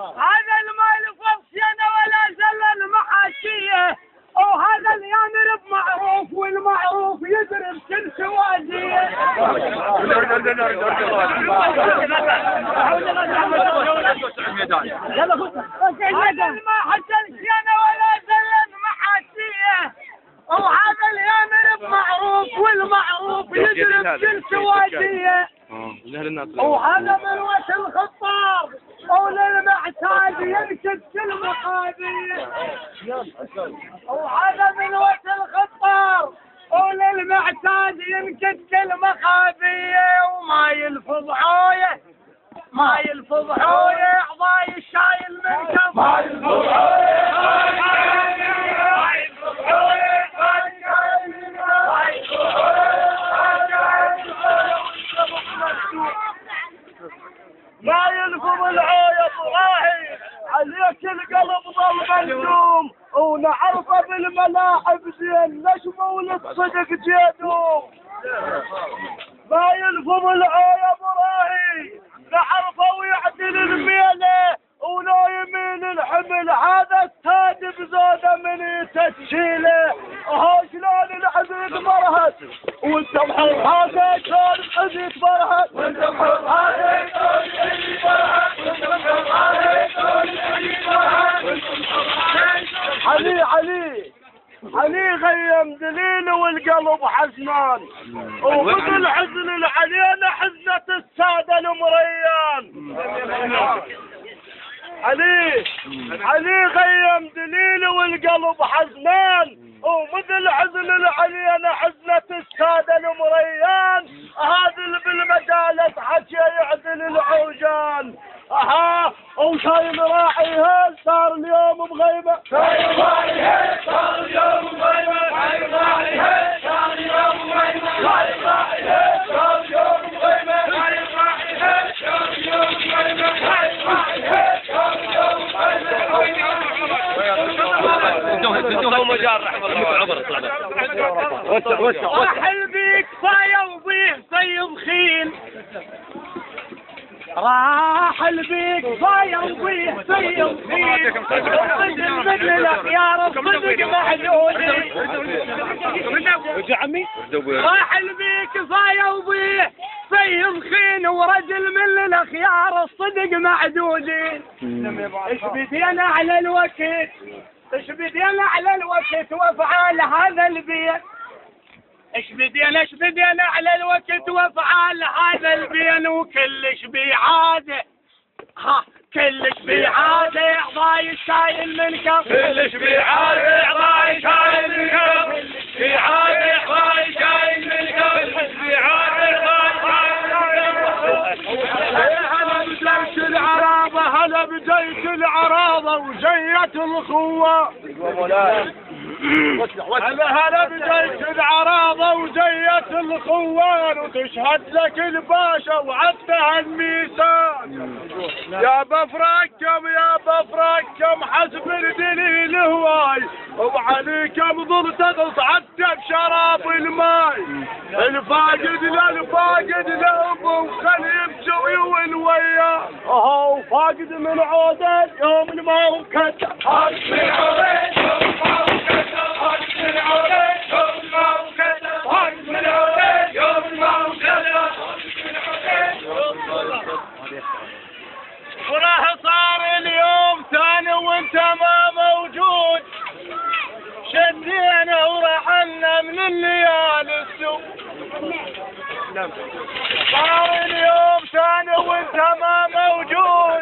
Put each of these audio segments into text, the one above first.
هذا المال فصينا ولا زل المحاشية. وهذا اليامر بمعروف والمعروف يدرب كل سوادية هذا ولا زل المحاشية. وهذا اليامر بمعروف والمعروف يدرب كل سوادية وهذا مروة الخطار ينكد كل مقابية وهذا مروة الخطار وللمعتاد ينكد كل مخابية وما يلفظ عويه ما يلفظ عويه ضاي الشايل من كف ما يلفظ العوية طراهي عليك القلب ظل ملزوم ونعرفه بالملاعب زين نشمول الصدق جيدوم ما يلفظ العوية طراهي نعرفه ويعدل الميله ولو يمين الحمل. هذا التاج بزوده من تشيله هو شلون العزيز مرهد؟ وأنت محل هذا شلون العزيز مرهد؟ وأنت محل هذا شلون العزيز مرهد؟ وأنت محل هذا شلون العزيز مرهد؟ علي علي علي غيم دليل والقلب حزنان. ومثل حزن العلينا حزنة السادة المريان. علي علي غيم دليل والقلب حزنان. ومثل حزن العلينا حزنة السادة المريان. هذا اللي بالمجالس حكي يعدل العوجان. أها وشايل راعي هل صار اليوم بغيبة شايل راعي هل صار اليوم بغيبة بغيبة راحل بيك فايا وبيه صيب خيل. راح البيك فايا وبيه صيب خيل صدق مثل الاخيار الصدق محدودي راح البيك وبيه صيب خين ورجل من الأخيار الصدق معدودين. إيش بدينا على الوقت إيش بدينا على الوقت وافعال هذا البيت إيش بدينا إيش بدينا على الوقت وافعال هذا البين وكلش بيعاده. ها كلش بيعاده ضاي شايل من كف كلش بيعاده ضاي بديت العرابة وجيت الخوة هلا هلا بديت العراضة وجيت الخوان وتشهد لك الباشا وعدها الميسان يا بفركم يا بفركم حسب الدليل هواي وعليكم ضلت تصعد بشراب الماي. الفاقد لأبو خليب جوي والويا أهو فاقد من عودة يوم ما هو كتب. فاقد من عودة يوم ما هو فاقد من يوم ما فاقد من يوم ما وراح صار اليوم ثاني وانت ما موجود. شدينا ورحلنا من الليالي السوق صار اليوم ثاني وانت ما موجود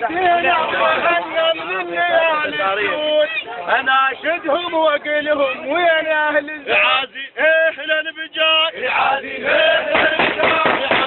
شدينا ورحلنا من الليالي السوق اناشدهم واقلهم وين أهل الزعازي أهلا بجاي عازي أهلا بجاي